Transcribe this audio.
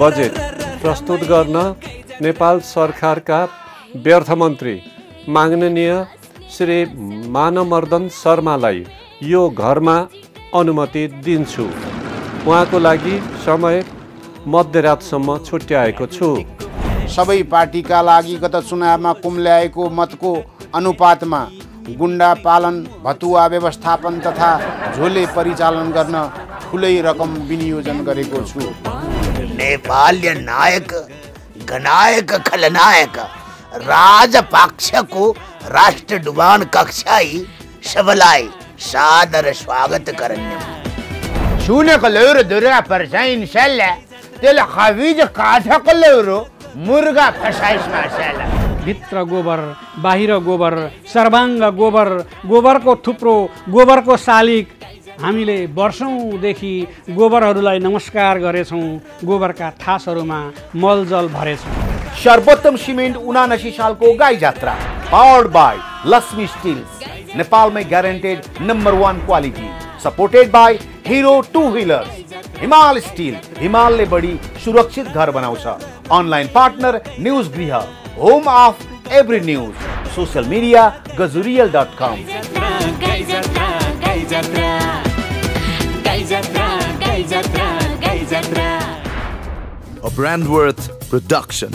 Budget प्रस्तुत गर्न नेपाल सरकारका व्यर्थ मन्त्री माननीय श्री मानमर्दन शर्मालाई यो घरमा अनुमति दिन्छु उहाँको लागि समय मध्यरातसम्म छुट्याएको छु सबै पार्टीका लागि गत चुनावमा कुम्ल्याएको मतको अनुपातमा गुन्डा पालन भतुवा व्यवस्थापन तथा झोले परिचालन गर्न ठुलै रकम विनियोजन गरेको छु। नेपाल नायक गनायक खलनायक राजपक्षको राष्ट्र डुबान कक्षाई सबलाई सादर स्वागत करने सुनेको लौरो दुर्गा पर्साइन त्यसले खविज काठको लौरो मुर्गा फसाइसमा सेल्ला भित्र गोबर बाहिर गोबर सर्वाङ्ग गोबर गोबरको थुप्रो गोबरको शालिग हामीले वर्षौँदेखि गोबरहरूलाई नमस्कार गरेछौँ गोबरका थासहरूमा मलजल भरेछौँ। सर्वोत्तम सिमेन्ट उनासी सालको Gai Jatra powered by Laxmi steels नेपालमै guaranteed number one quality supported by Hero two wheelers Himal steel हिमालले बढी सुरक्षित घर बनाउँछ। अनलाइन पार्टनर न्युज गृह home of every news. Social media, gazurial.com. A brand worth production.